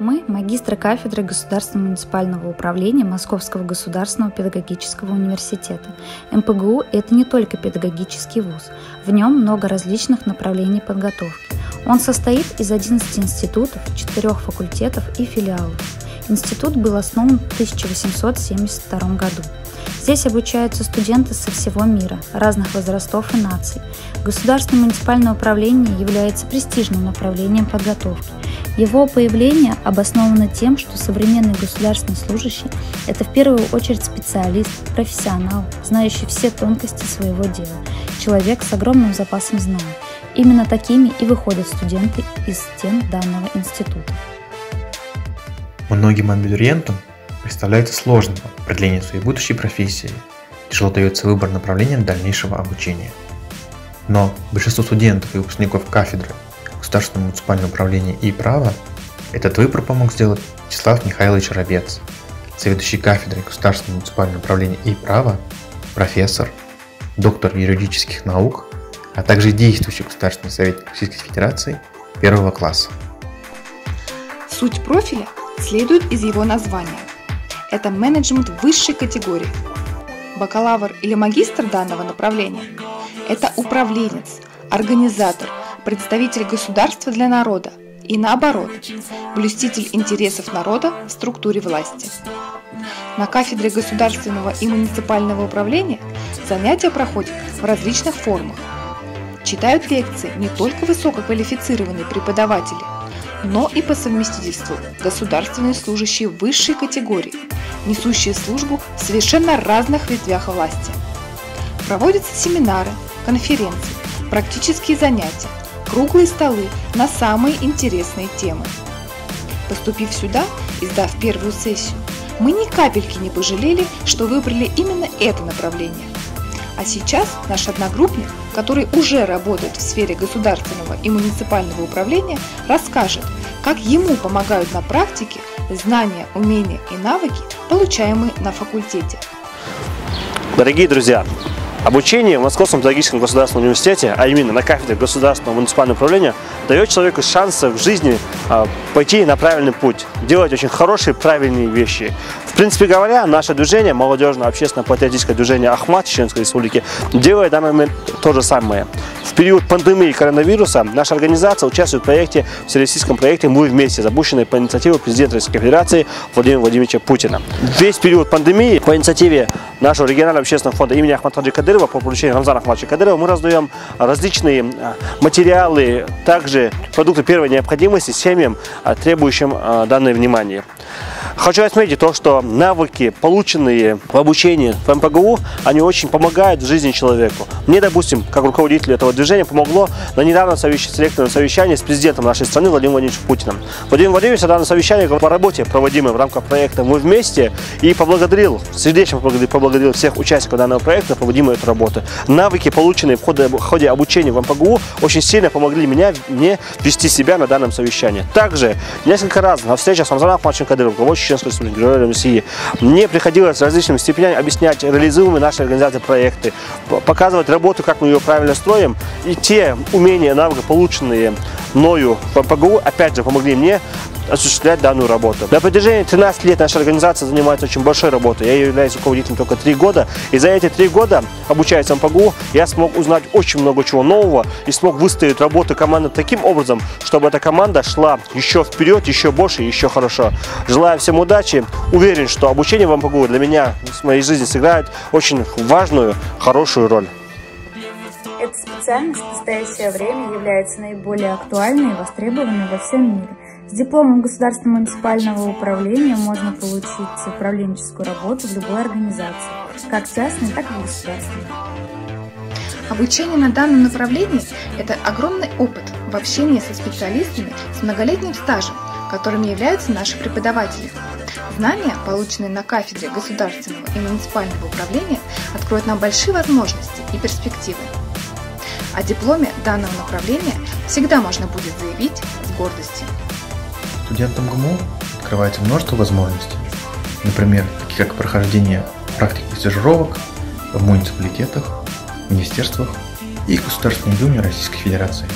Мы – магистры кафедры Государственного муниципального управления Московского государственного педагогического университета. МПГУ – это не только педагогический вуз. В нем много различных направлений подготовки. Он состоит из 11 институтов, 4 факультетов и филиалов. Институт был основан в 1872 году. Здесь обучаются студенты со всего мира, разных возрастов и наций. Государственное муниципальное управление является престижным направлением подготовки. Его появление обосновано тем, что современный государственный служащий – это в первую очередь специалист, профессионал, знающий все тонкости своего дела, человек с огромным запасом знаний. Именно такими и выходят студенты из стен данного института. Многим абитуриентам представляется сложным определение своей будущей профессии, тяжело дается выбор направления дальнейшего обучения. Но большинство студентов и выпускников кафедры Государственного муниципального управления и права этот выбор помог сделать Вячеслав Михайлович Робец, заведующий кафедрой Государственного муниципального управления и права, профессор, доктор юридических наук, а также действующий Государственный совет Российской Федерации первого класса. Суть профиля следует из его названия – это менеджмент высшей категории. Бакалавр или магистр данного направления – это управленец, организатор, представитель государства для народа и наоборот, блюститель интересов народа в структуре власти. На кафедре государственного и муниципального управления занятия проходят в различных формах. Читают лекции не только высококвалифицированные преподаватели – но и по совместительству государственные служащие высшей категории, несущие службу в совершенно разных ветвях власти. Проводятся семинары, конференции, практические занятия, круглые столы на самые интересные темы. Поступив сюда и сдав первую сессию, мы ни капельки не пожалели, что выбрали именно это направление. А сейчас наш одногруппник, который уже работает в сфере государственного и муниципального управления, расскажет, как ему помогают на практике знания, умения и навыки, получаемые на факультете. Дорогие друзья, Обучение в Московском педагогическом государственном университете, а именно на кафедре государственного муниципального управления, дает человеку шанс в жизни а, пойти на правильный путь, делать очень хорошие, правильные вещи. В принципе говоря, наше движение, молодежное общественно-патриотическое движение Ахмат Чеченской Республики, делает в данный момент то же самое. В период пандемии коронавируса наша организация участвует в проекте, в всероссийском проекте «Мы вместе», запущенной по инициативе президента Российской Федерации Владимира Владимировича Путина. Весь период пандемии по инициативе нашего регионального общественного фонда имени Ахмата Кадырова по поручению Рамзана Ахматовича Кадырова мы раздаем различные а, материалы, также продукты первой необходимости семьям, а, требующим а, данное внимание. Хочу отметить то, что навыки, полученные в обучении в МПГУ, они очень помогают в жизни человеку. Мне, допустим, как руководителю этого движения, помогло на недавнем селекторном совещании с президентом нашей страны Владимиром Владимировичем Путиным. Владимир Владимирович на данном совещании по работе, проводимой в рамках проекта «Мы вместе», и поблагодарил, сердечно поблагодарил, поблагодарил всех участников данного проекта, проводимой эту работу. Навыки, полученные в ходе, в ходе обучения в МПГУ, очень сильно помогли меня, мне вести себя на данном совещании. Также несколько раз на встречах с Рамзаном Ахматовичем Кадыровым, республики, героем России, мне приходилось различными степенями объяснять реализуемые нашей организации проекты, показывать работу, как мы ее правильно строим, и те умения, навыки, полученные мною в ПГУ, опять же, помогли мне осуществлять данную работу. На протяжении 13 лет наша организация занимается очень большой работой. Я являюсь руководителем только 3 года. И за эти 3 года, обучаясь МПГУ, я смог узнать очень много чего нового и смог выставить работу команды таким образом, чтобы эта команда шла еще вперед, еще больше, еще хорошо. Желаю всем удачи. Уверен, что обучение в МПГУ для меня в моей жизни сыграет очень важную, хорошую роль. Эта специальность в настоящее время является наиболее актуальной и востребованной во всем мире. С дипломом государственного муниципального управления можно получить управленческую работу в любой организации, как частной, так и государственной. Обучение на данном направлении – это огромный опыт в общении со специалистами с многолетним стажем, которыми являются наши преподаватели. Знания, полученные на кафедре государственного и муниципального управления, откроют нам большие возможности и перспективы. О дипломе данного направления всегда можно будет заявить с гордостью. Студентам ГМУ открывается множество возможностей, например, такие как прохождение практик и стажировок в муниципалитетах, министерствах и Государственной Думе Российской Федерации.